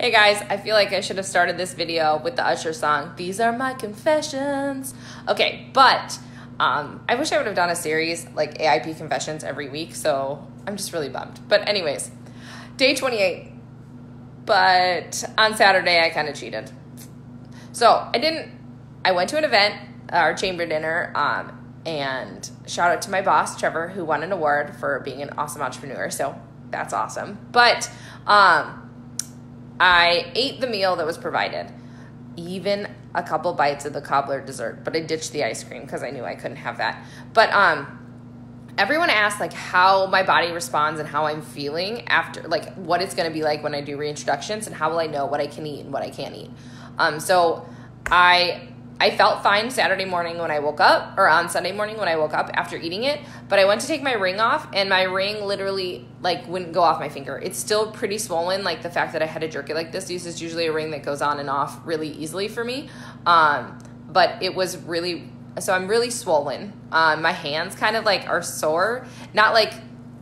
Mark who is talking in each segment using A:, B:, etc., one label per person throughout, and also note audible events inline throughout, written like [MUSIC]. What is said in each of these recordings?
A: Hey guys, I feel like I should have started this video with the Usher song, These Are My Confessions. Okay, but um, I wish I would have done a series like AIP Confessions every week, so I'm just really bummed. But, anyways, day 28. But on Saturday, I kind of cheated. So I didn't, I went to an event, our chamber dinner, um, and shout out to my boss, Trevor, who won an award for being an awesome entrepreneur. So that's awesome. But, um, I ate the meal that was provided, even a couple bites of the cobbler dessert, but I ditched the ice cream because I knew I couldn't have that. But um, everyone asked like how my body responds and how I'm feeling after, like what it's going to be like when I do reintroductions and how will I know what I can eat and what I can't eat. Um, so I I felt fine Saturday morning when I woke up, or on Sunday morning when I woke up after eating it. But I went to take my ring off, and my ring literally like wouldn't go off my finger. It's still pretty swollen. Like the fact that I had to jerk it like this. This is usually a ring that goes on and off really easily for me. Um, but it was really so I'm really swollen. Um, my hands kind of like are sore. Not like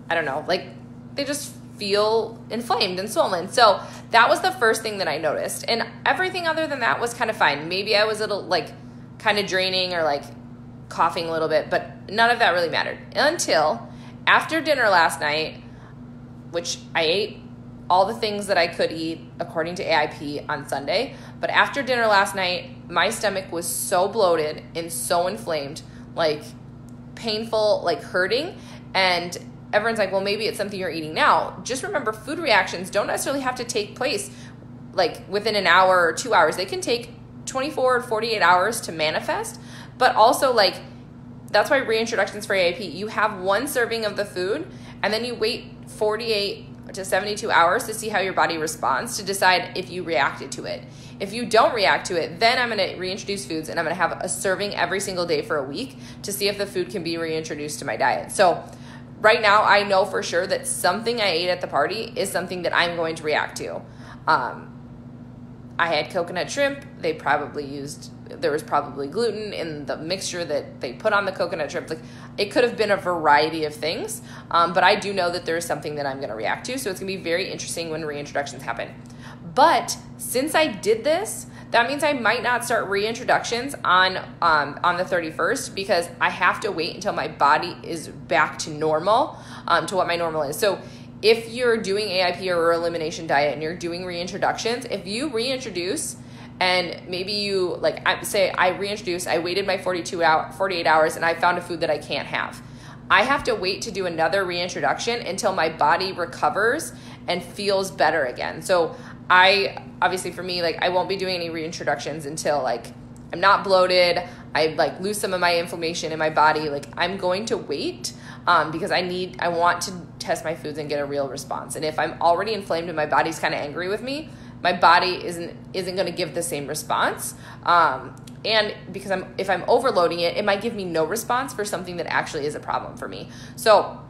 A: I don't know, like they just feel inflamed and swollen. So that was the first thing that I noticed. And everything other than that was kind of fine. Maybe I was a little like kind of draining or like coughing a little bit, but none of that really mattered until after dinner last night, which I ate all the things that I could eat according to AIP on Sunday. But after dinner last night, my stomach was so bloated and so inflamed, like painful, like hurting. And everyone's like, well, maybe it's something you're eating now. Just remember, food reactions don't necessarily have to take place like within an hour or two hours. They can take 24 or 48 hours to manifest, but also like that's why reintroductions for AIP, you have one serving of the food and then you wait 48 to 72 hours to see how your body responds to decide if you reacted to it. If you don't react to it, then I'm going to reintroduce foods and I'm going to have a serving every single day for a week to see if the food can be reintroduced to my diet. So, right now I know for sure that something I ate at the party is something that I'm going to react to. Um, I had coconut shrimp. They probably used there was probably gluten in the mixture that they put on the coconut shrimp. Like it could have been a variety of things, um, but I do know that there is something that I'm going to react to. So it's going to be very interesting when reintroductions happen. But since I did this, that means I might not start reintroductions on um, on the 31st because I have to wait until my body is back to normal, um, to what my normal is. So if you're doing AIP or elimination diet and you're doing reintroductions, if you reintroduce and maybe you like I say I reintroduce, I waited my 42 hour 48 hours and I found a food that I can't have. I have to wait to do another reintroduction until my body recovers and feels better again. So I obviously for me like I won't be doing any reintroductions until like I'm not bloated. I like lose some of my inflammation in my body. Like I'm going to wait um, because I need I want to test my foods and get a real response. And if I'm already inflamed and my body's kind of angry with me, my body isn't isn't going to give the same response. Um, and because I'm if I'm overloading it, it might give me no response for something that actually is a problem for me. So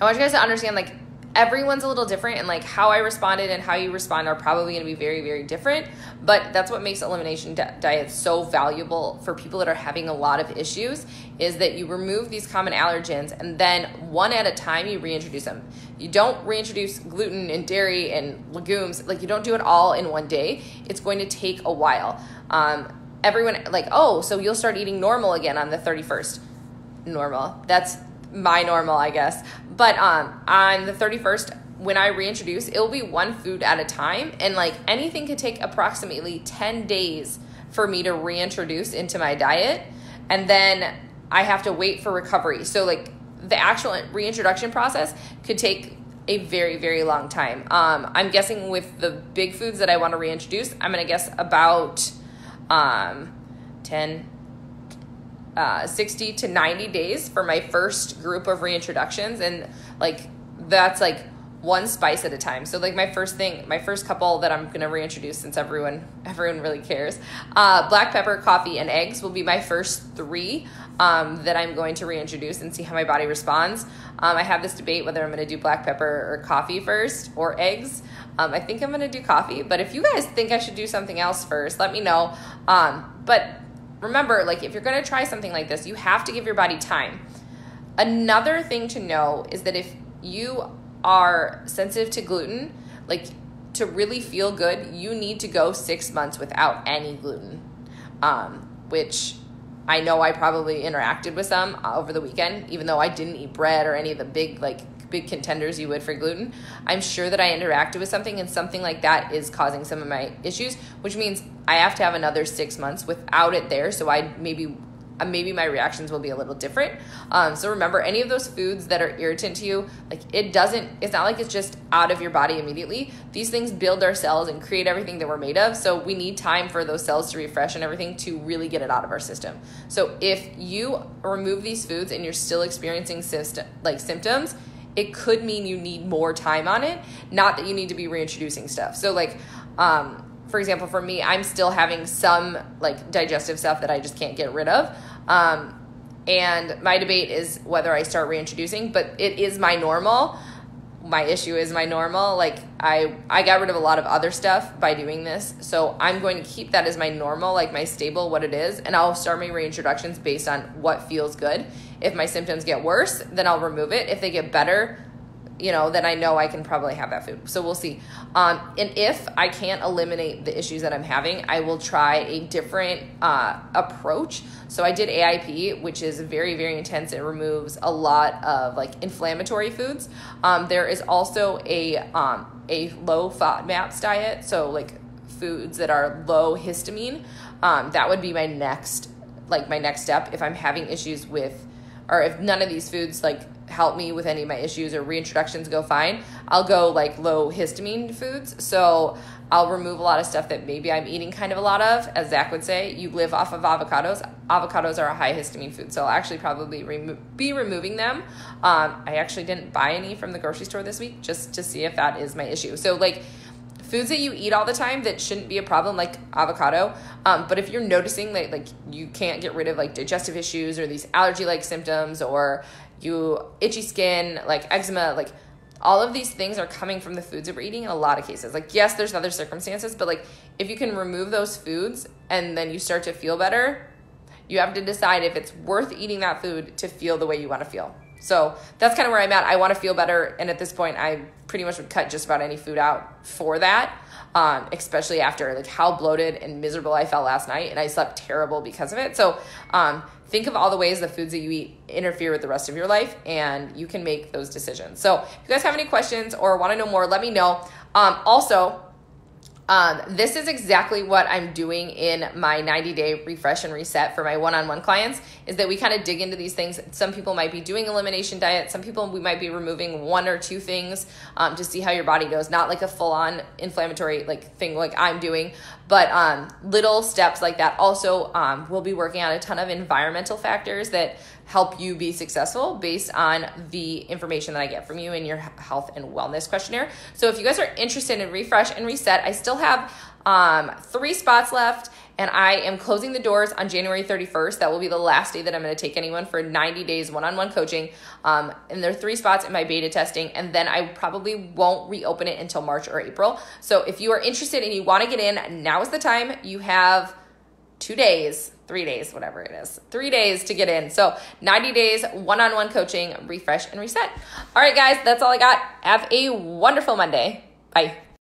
A: I want you guys to understand like everyone's a little different and like how I responded and how you respond are probably going to be very very different but that's what makes elimination di- diets so valuable for people that are having a lot of issues is that you remove these common allergens and then one at a time you reintroduce them. You don't reintroduce gluten and dairy and legumes like you don't do it all in one day. It's going to take a while. Um, everyone like oh so you'll start eating normal again on the 31st normal. That's my normal, I guess. But um, on the 31st, when I reintroduce, it'll be one food at a time. And like anything could take approximately 10 days for me to reintroduce into my diet. And then I have to wait for recovery. So, like, the actual reintroduction process could take a very, very long time. Um, I'm guessing with the big foods that I want to reintroduce, I'm going to guess about um, 10, uh, 60 to 90 days for my first group of reintroductions and like that's like one spice at a time. So like my first thing my first couple that i'm gonna reintroduce since everyone [LAUGHS] everyone really cares uh, black pepper coffee and eggs will be my first three um, that i'm going to reintroduce and see how my body responds. Um, i have this debate whether i'm going to do black pepper or coffee first or eggs. Um, i think i'm going to do coffee but if you guys think i should do something else first let me know. Um, but remember, like if you're going to try something like this, you have to give your body time. Another thing to know is that if you are sensitive to gluten, like to really feel good, you need to go six months without any gluten, um, which I know I probably interacted with some over the weekend, even though I didn't eat bread or any of the big, like, big contenders you would for gluten. I'm sure that I interacted with something and something like that is causing some of my issues, which means I have to have another six months without it there. So I maybe uh, maybe my reactions will be a little different. Um, so remember, any of those foods that are irritant to you, like it doesn't, it's not like it's just out of your body immediately. These things build our cells and create everything that we're made of. So we need time for those cells to refresh and everything to really get it out of our system. So if you remove these foods and you're still experiencing system, like symptoms, it could mean you need more time on it, not that you need to be reintroducing stuff. So like, um, for example, for me, I'm still having some like digestive stuff that I just can't get rid of. Um, and my debate is whether I start reintroducing, but it is my normal. My issue is my normal. Like I I got rid of a lot of other stuff by doing this. So I'm going to keep that as my normal, like my stable what it is, and I'll start my reintroductions based on what feels good. If my symptoms get worse, then I'll remove it. If they get better, you know, then I know I can probably have that food. So we'll see. Um, and if I can't eliminate the issues that I'm having, I will try a different uh, approach. So I did AIP, which is very, very intense. It removes a lot of like inflammatory foods. Um, there is also a um, a low FODMAPs diet, so like foods that are low histamine. Um, that would be my next like my next step if I'm having issues with or if none of these foods like help me with any of my issues or reintroductions go fine, I'll go like low histamine foods. So I'll remove a lot of stuff that maybe I'm eating kind of a lot of. As Zach would say, you live off of avocados. Avocados are a high histamine food, so I'll actually probably remo- be removing them. Um, I actually didn't buy any from the grocery store this week just to see if that is my issue. So, like, foods that you eat all the time that shouldn't be a problem like avocado um, but if you're noticing that like you can't get rid of like digestive issues or these allergy like symptoms or you itchy skin, like eczema, like all of these things are coming from the foods that we're eating in a lot of cases. Like, yes, there's other circumstances, but like if you can remove those foods and then you start to feel better, you have to decide if it's worth eating that food to feel the way you want to feel. So that's kind of where I'm at. I want to feel better. And at this point, I pretty much would cut just about any food out for that. Um, especially after like how bloated and miserable I felt last night, and I slept terrible because of it. So um, think of all the ways the foods that you eat interfere with the rest of your life, and you can make those decisions. So if you guys have any questions or want to know more, let me know. Um, also, um, this is exactly what I'm doing in my 90 day refresh and reset for my one on one clients is that we kind of dig into these things. Some people might be doing elimination diet. Some people we might be removing one or two things um, to see how your body goes. Not like a full on inflammatory like thing like I'm doing, but um, little steps like that. Also, um, we'll be working on a ton of environmental factors that help you be successful based on the information that I get from you in your health and wellness questionnaire. So if you guys are interested in refresh and reset, I still have um, three spots left and I am closing the doors on January 31st. That will be the last day that I'm going to take anyone for 90 days one on one coaching. Um, and there are three spots in my beta testing, and then I probably won't reopen it until March or April. So if you are interested and you want to get in, now is the time. You have two days, three days, whatever it is, three days to get in. So 90 days, one on one coaching, refresh and reset. All right, guys, that's all I got. Have a wonderful Monday. Bye.